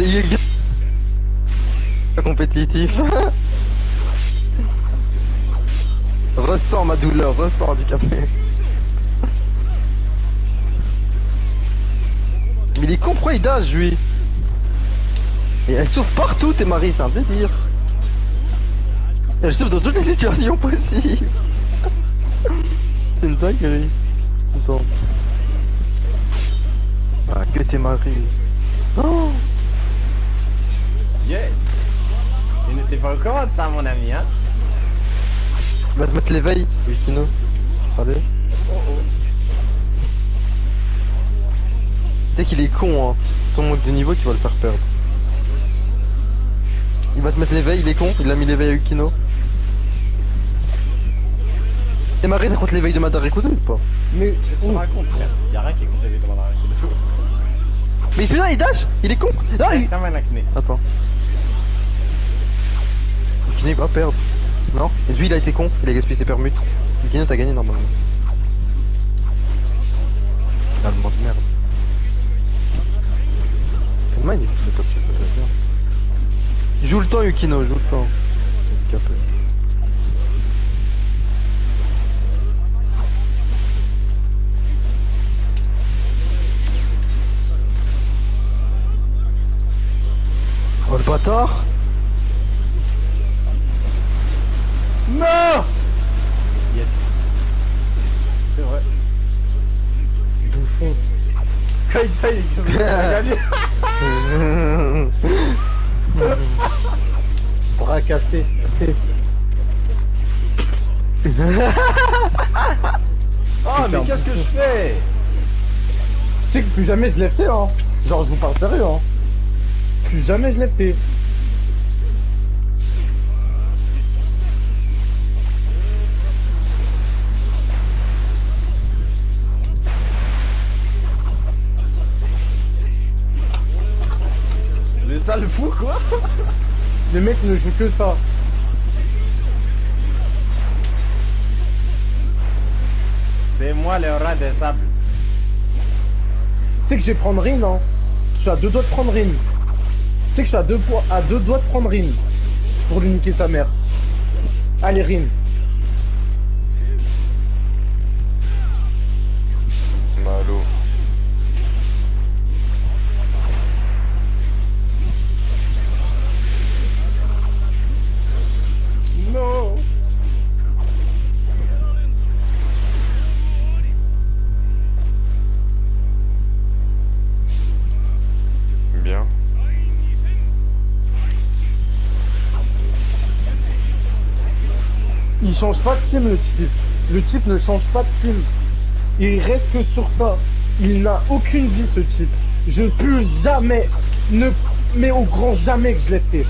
Des compétitif. ressens ma douleur, ressens handicapé. Mais il est con, pourquoi il lui? Et elle souffre partout tes maris, c'est un délire. Elle souffre dans toutes les situations possibles. c'est une dinguerie. Attends. Ah, que tes maris. Oh Yes Tu n'étais pas au courant de ça, mon ami, hein Va te mettre l'éveil, Wikino. Allez. Oh oh. Tu sais qu'il est con, hein. Son mode de niveau, tu vas le faire perdre. Il va te mettre l'éveil, il est con. Il a mis l'éveil à Wikino. Et Marie, ça compte l'éveil de Madarikudo ou pas? Mais qu'est-ce qu'on raconte, frère Y'a rien qui est contre les dans la Mais putain, il dash Il est con Non, il... Man, acné. Attends. Il va perdre. Non Et lui, il a été con. Il a gaspillé ses permutes. Wikino, t'as gagné normalement. Allemand de merde. C'est magnifique le top. Joue le temps, Yukino, joue le temps. Oh le bâtard Non Yes. C'est vrai. Bouffon. Quand il ça, il a gagné. Bras cassé. Oh, mais qu'est-ce que je fais Tu sais que plus jamais je l'ai fait, hein. Genre, je vous parle sérieux, hein. Plus jamais je l'ai fait. Le sale fou, quoi Les mecs ne jouent que ça. C'est moi le rat des sables. Tu sais que je vais prendre Rin, hein. Je suis à deux doigts de prendre Rin. Tu sais que je suis à deux, poids- à deux doigts de prendre Rin. Pour lui niquer sa mère. Allez, Rin. Malo. Change pas de team, le type. Le type ne change pas de team. Il reste que sur ça. Il n'a aucune vie, ce type. Je peux jamais, ne, mais au grand jamais que je l'ai fait.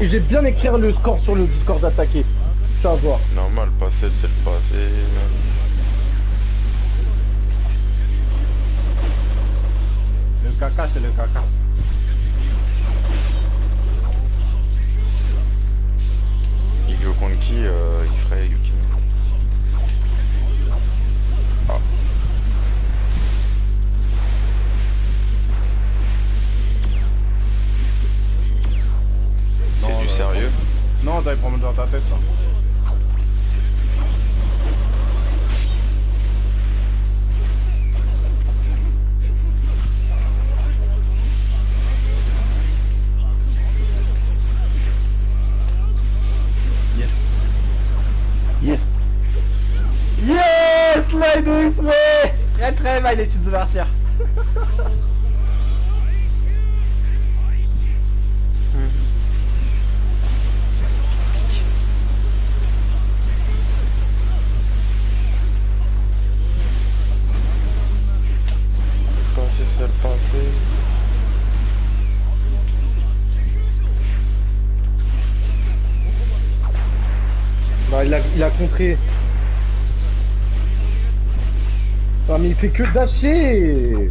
Et j'ai bien écrire le score sur le Discord attaqué. Tu vas voir. Normal, passé, c'est le passé. Le caca, c'est le caca. Contre qui euh, Il ferait Yukino. Ah. C'est du là, sérieux? Non, t'as prendre dans ta tête, là. Très mal les petites ouvertures. Passé, c'est le passé. Bah, il a, il a contré. Ah, mais il fait que dasher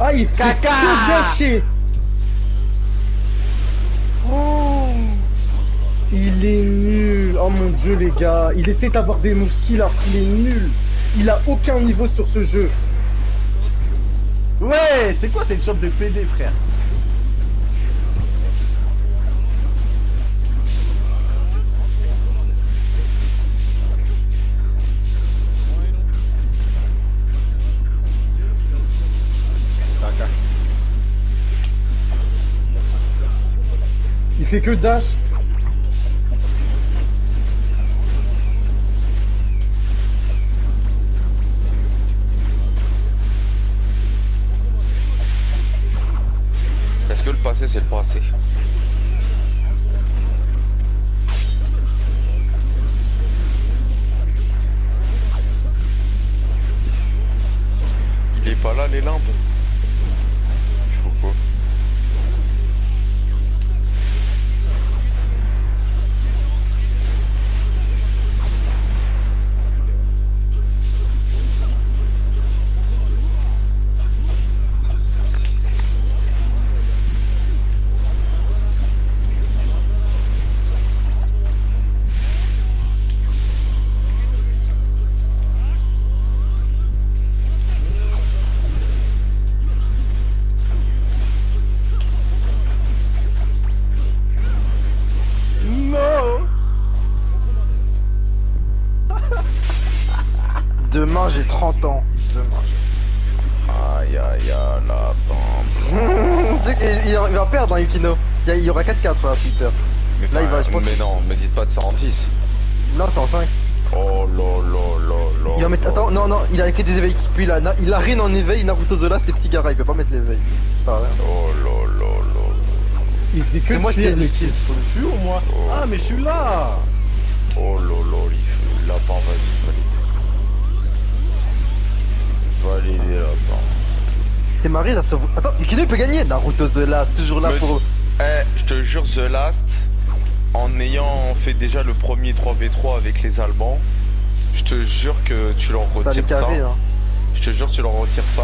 Ah, il fait Caca. que dasher Oh Il est nul. Oh mon dieu, les gars. Il essaie d'avoir des moves skills alors qu'il est nul. Il a aucun niveau sur ce jeu. Ouais, c'est quoi cette shop de PD, frère? Il fait que dash. Est-ce que le passé c'est le passé? Il est pas là les limbes 30 ans. Demain. Aïe aïe aïe la qu'il- il, il va perdre, hein, Yukino. Il y, a- il y aura 4-4 là, Twitter. Mais, Là, il va, je pense- mais non, me dites pas de 110 Non, c'est en 5. Oh là là là là Il va mettre. là. Attends, non, non, il a que des éveils. Puis il a, na- il a rien en éveil, Naruto Zola, c'est petit gara, il peut pas mettre l'éveil. Oh là là là Il fait que C'est moi, le dit. kill. Je suis où, moi Oh. Ah, mais je suis là Oh là là, il lapin, vas-y, T'es Marie, ça se voit. Attends, il peut gagner. Naruto Zola, c'est toujours là Me- pour. Eh, je te jure, The Last, en ayant fait déjà le premier 3v3 avec les Allemands, je te jure que tu leur retires ça. hein. Je te jure, tu leur retires ça.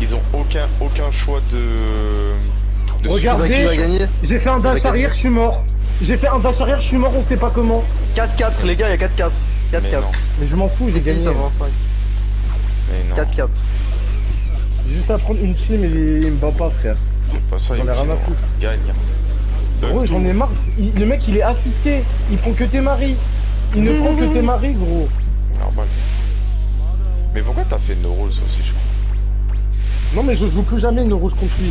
Ils ont aucun, aucun choix de. de Regardez. J'ai fait un dash arrière, je suis mort. J'ai fait un dash arrière, je suis mort, on sait pas comment. 4-4, les gars, il y a 4-4. Mais 4-4. non, Mais je m'en fous, j'ai gagné. ça va en 5. mais non. 4-4. J'ai juste à prendre une team et il il me bat pas, frère. C'est pas ça, J'en ai rien à foutre. Gagne. Gros, j'en ai marre. Il- le mec, il est assisté. Il prend que tes maris. Il ne prend que tes maris, gros. Normal. Mais pourquoi t'as fait Rules aussi, je crois Non, mais je joue plus jamais une rouge contre lui.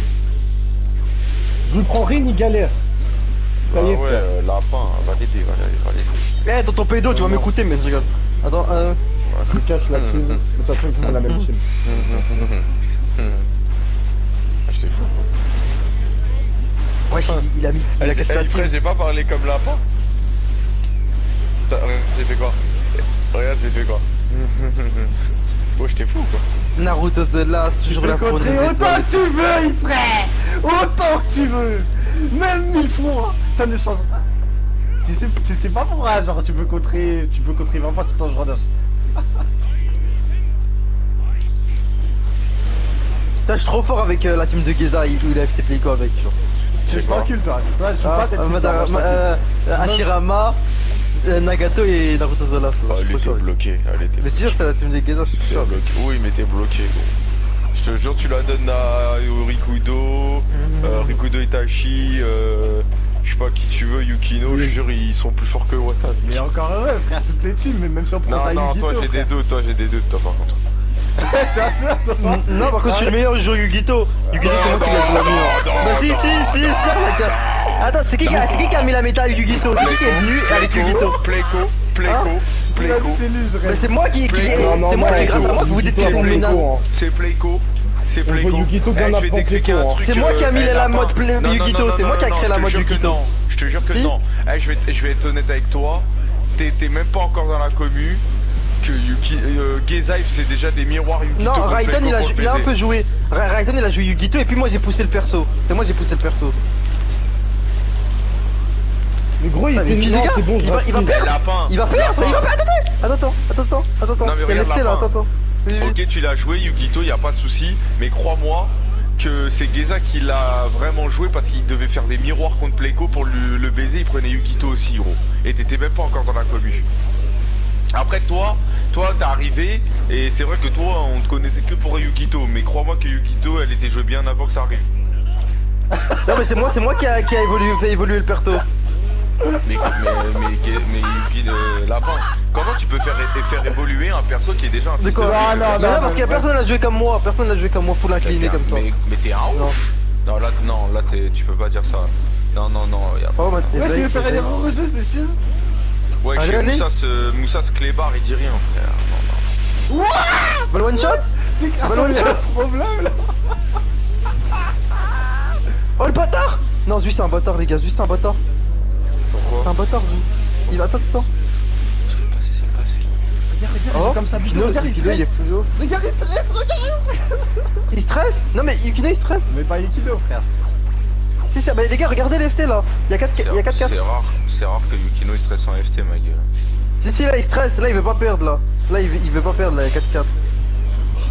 Je lui prends rien, il galère. Ah est, ouais, euh, lapin, validé, validé, validé. Eh, dans ton pédo, tu vas m'écouter, mais je rigole. Attends, euh. Je cache la team. De toute façon, ils font la même team. Je t'ai fou. Ouais, il, il a mis. Il a cassé la j'ai pas parlé comme lapin. T'as- Regarde, j'ai fait quoi Regarde, j'ai fait quoi Oh, je t'ai fou quoi. Naruto The Last, Je toujours là contrer des autant que tu veux, frère Autant que tu veux Même mille fois Ça ne change pas. Tu sais, tu sais pas pourquoi, genre tu peux contrer, tu peux contrer 20 fois tout le temps Putain, je suis trop fort avec euh, la team de Geza, il, il a FT Playco avec, tu vois. Je quoi t'encule toi. Toi, je suis Ah, pas cette euh, team, je t'encule. euh, euh, Hashirama, euh, Nagato et Naruto Last. Ah, elle suis était bloquée, elle était Mais tu dis, c'est la team de Geza, je suis sûr. bloqué. Oui, mais t'es bloqué, gros. Je te jure, tu la donnes à Rikudo, Rikudo Itachi, euh, je sais pas qui tu veux, Yukino, je te jure, ils sont plus forts que Watan. Mais encore heureux, frère, toutes les teams, mais même si on prend Non, ça non, Yugito, toi j'ai des doutes, toi j'ai des doutes, toi par contre. Non, par contre, je suis le meilleur joueur Yugito. Yugito, c'est moi qui l'ai joué Bah, si, non, si, si, si. Attends, c'est qui, qui a- c'est qui qui a mis la méta avec Yugito? C'est qui qui est venu avec Yugito? Playco, Playco, Hein? Playco, c'est moi qui. C'est moi, c'est grâce à moi que vous dites que c'est. Playco, hein. c'est bien Eh, hein. truc. C'est moi qui a euh, mis eh, la attends. mode Yugito, c'est moi qui a créé la mode Yugito. Je te jure que non. Eh, je vais, être honnête avec toi. T'es t'es même pas encore dans la commu. Que Yuki, euh, c'est déjà des miroirs Yukito. Non, Raiden il a, pour il a un peu joué. Ra- Raiden il a joué Yugito et puis moi j'ai poussé le perso. C'est moi j'ai poussé le perso. Mais gros, il Ah, mais puis, gars, bon, il va- il va perdre. Lapin. Il va perdre, il va perdre. Attends, attends, attends, attends, attends, attends. Non, mais Il y a regarde LFT la là, fin. attends, attends. Oui, oui. Ok, tu l'as joué, Yukito, y a pas de souci, mais crois-moi que c'est Geza qui l'a vraiment joué parce qu'il devait faire des miroirs contre Playco pour le, le baiser, il prenait Yukito aussi, gros. Et t'étais même pas encore dans la commu. Après toi, toi t'es arrivé et c'est vrai que toi on te connaissait que pour Yukito, mais crois-moi que Yukito elle était jouée bien avant que t'arrives. Non mais c'est moi, c'est moi qui a, qui a évolué, fait évoluer le perso. Mais mais mais, mais, Yuki de lapin, comment tu peux faire faire évoluer un perso qui est déjà un De quoi Ah, non, Mais non, non, parce qu'il y a personne à jouer comme moi, personne n'a joué comme moi, full incliné comme ça. Mais, mais t'es un Non. ouf Non là non là t'es- tu peux pas dire ça. Non non non y a pas. Oh, Ouais, tu veux faire erreur au jeu, c'est chiant. Ouais Allez, chez. Moussa ce Moussa ce clébard il dit rien frère. Bah, le one shot C'est a- un problème là. Oh le bâtard Non, Zui c'est un bâtard les gars, Zui c'est un bâtard. C'est Pourquoi un bâtard Zui. Il va, c'est passé. Regarde, regarde, Oh, c'est comme ça, Bidou, regarde, il il est stresse. plus haut. Regarde, il stresse, regarde. Il stresse Non mais Yukino il stresse. Mais pas Yukino, frère. Si, si, bah les gars, regardez l'FT là. Il y a 4 il y a 4 4. C'est rare, c'est rare que Yukino il stresse en FT ma gueule. Si, si, là il stresse, là il veut pas perdre là. Là il veut, il veut pas perdre là, il y a 4 4.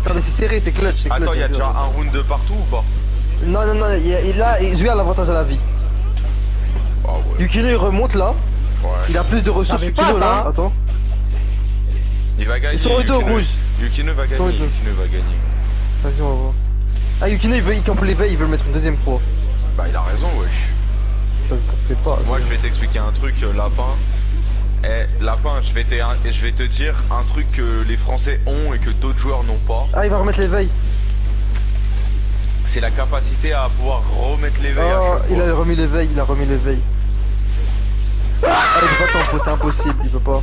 Non mais c'est serré, c'est clutch, c'est clutch. Attends, il y a déjà un round de partout ou pas? Non, non, non, il y a, Zui a l'avantage à la vie. Ah ouais. Yukino il remonte là, ouais. il a plus de ressources pas, ça, là. hein. Attends. Il va gagner. Ils sont deux rouges. Yukino va gagner. Yukino va gagner. Vas-y, on va voir. Ah, Yukino il veut, il campe l'éveil, il veut le mettre une deuxième fois. Bah il a raison wesh. Ça, ça se fait pas. Moi je vais t'expliquer un truc, euh, lapin. Eh lapin, je vais te, je vais te dire un truc que les Français ont et que d'autres joueurs n'ont pas. Ah, il va remettre l'éveil. C'est la capacité à pouvoir remettre l'éveil Oh, il a remis l'éveil, il a remis l'éveil. Ah, il peut pas tempo, c'est impossible, il peut pas.